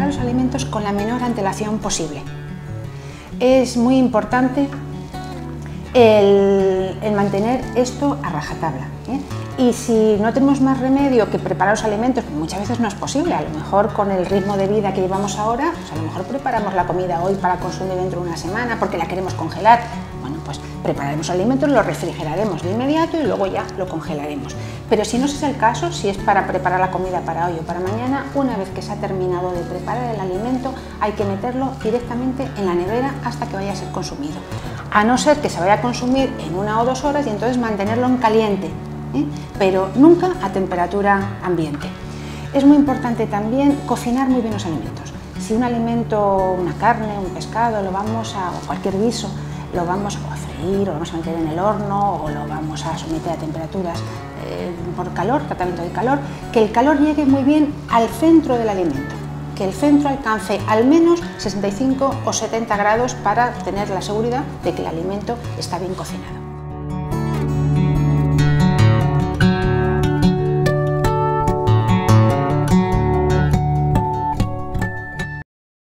alimentos con la menor antelación posible. Es muy importante el, mantener esto a rajatabla. ¿eh? Y si no tenemos más remedio que preparar los alimentos, muchas veces no es posible, a lo mejor con el ritmo de vida que llevamos ahora, pues a lo mejor preparamos la comida hoy para consumir dentro de una semana porque la queremos congelar. Pues prepararemos alimentos, lo refrigeraremos de inmediato y luego ya lo congelaremos. Pero si no es el caso, si es para preparar la comida para hoy o para mañana, una vez que se ha terminado de preparar el alimento, hay que meterlo directamente en la nevera hasta que vaya a ser consumido. A no ser que se vaya a consumir en una o dos horas y entonces mantenerlo en caliente, ¿eh? pero nunca a temperatura ambiente. Es muy importante también cocinar muy bien los alimentos. Si un alimento, una carne, un pescado, lo vamos a, o cualquier guiso, lo vamos a freír, o lo vamos a meter en el horno, o lo vamos a someter a temperaturas eh, por calor, tratamiento de calor, que el calor llegue muy bien al centro del alimento, que el centro alcance al menos 65 o 70 grados para tener la seguridad de que el alimento está bien cocinado.